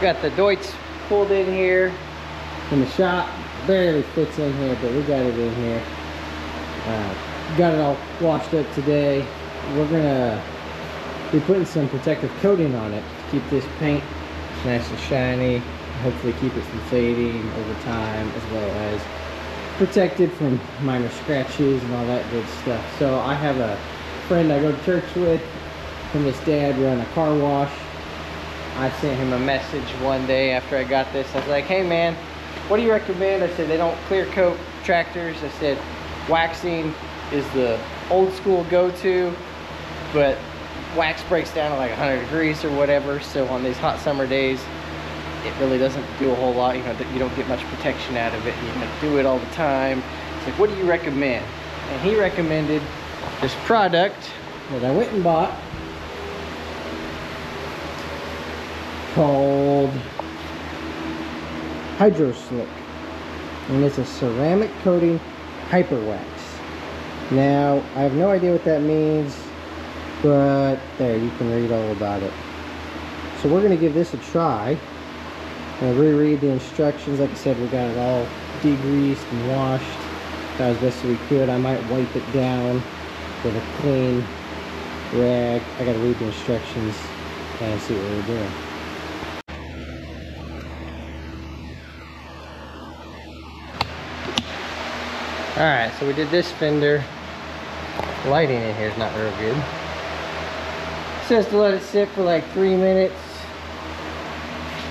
Got the Deutz pulled in here in the shop. Barely fits in here, but we got it in here. Uh, got it all washed up today. We're gonna be putting some protective coating on it to keep this paint nice and shiny. Hopefully keep it from fading over time as well as protected from minor scratches and all that good stuff. So I have a friend I go to church with from his dad run a car wash. I sent him a message one day after I got this. I was like, hey man, what do you recommend? I said, they don't clear coat tractors. I said, waxing is the old school go-to, but wax breaks down at like 100 degrees or whatever. So on these hot summer days, it really doesn't do a whole lot. You know, you don't get much protection out of it. You to do it all the time. It's like, what do you recommend? And he recommended this product that I went and bought called Hydro Slick. And it's a ceramic coating hyper wax. Now, I have no idea what that means, but there, you can read all about it. So we're going to give this a try. I'll reread the instructions. Like I said, we got it all degreased and washed as best as we could. I might wipe it down with a clean rag. I got to read the instructions and see what we're doing. Alright, so we did this fender. lighting in here is not real good. Says to let it sit for like three minutes.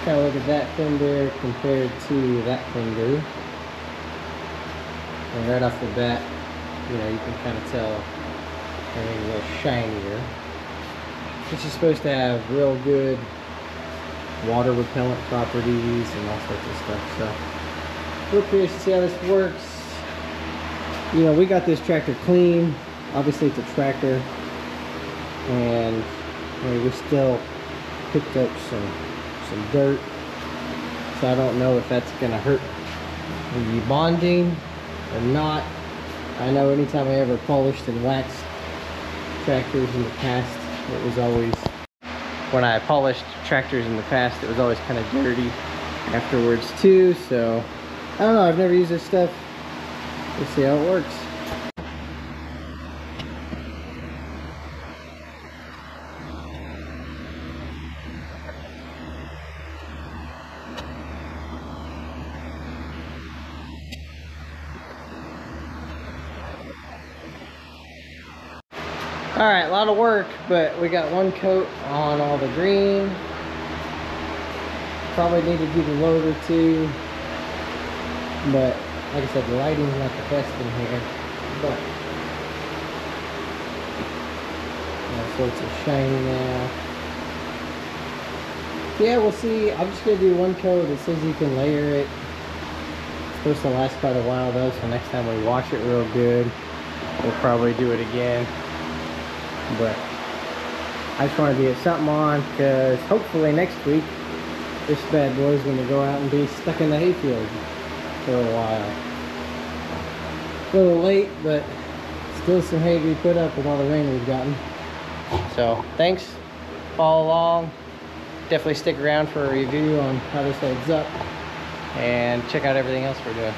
Kind of look at that fender compared to that fender. And right off the bat, you know, you can kind of tell everything's a little shinier. This is supposed to have real good water repellent properties and all sorts of stuff. So, real curious to see how this works you know, we got this tractor clean. Obviously, it's a tractor. And we still picked up some some dirt. So I don't know if that's going to hurt the bonding or not. I know anytime I ever polished and waxed tractors in the past, it was always, when I polished tractors in the past, it was always kind of dirty afterwards too. So I don't know, I've never used this stuff Let's see how it works. All right, a lot of work, but we got one coat on all the green. Probably need to do the loader too, but like I said, the lighting's not the best in here, but uh, all sorts of shiny now. Yeah, we'll see. I'm just gonna do one coat. It says you can layer it. It's supposed to last quite a while though, so next time we wash it real good, we'll probably do it again. But I just want to get something on because hopefully next week this bad boy is going to go out and be stuck in the hayfield for a while. A little late, but still some hay to be put up with all the rain we've gotten. So thanks, follow along. Definitely stick around for a review on how this holds up and check out everything else we're doing.